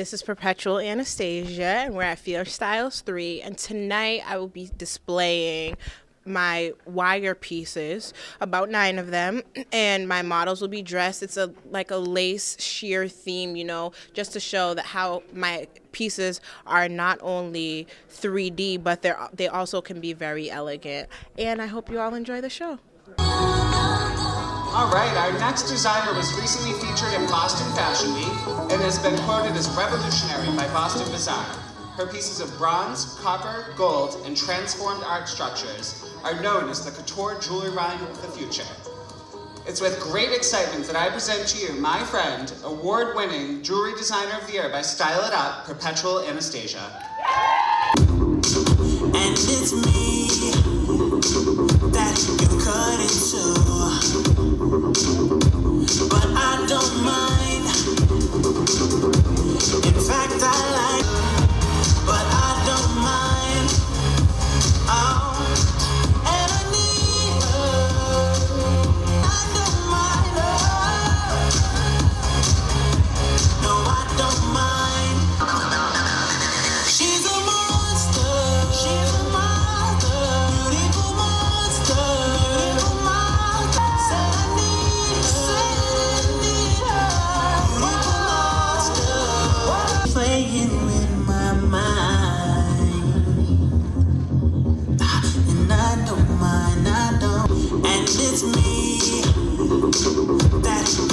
this is Perpetual Anastasia, and we're at Fierce Styles 3. And tonight I will be displaying my wire pieces, about nine of them, and my models will be dressed. It's a like a lace sheer theme, you know, just to show that how my pieces are not only 3D, but they're they also can be very elegant. And I hope you all enjoy the show. All right, our next designer was recently featured in Boston Fashion Week and has been quoted as revolutionary by Boston Bazaar. Her pieces of bronze, copper, gold, and transformed art structures are known as the couture jewelry line of the future. It's with great excitement that I present to you my friend, award-winning Jewelry Designer of the Year by Style It Up, Perpetual Anastasia. And it's me. playing with my mind. And I don't mind, I don't. And it's me that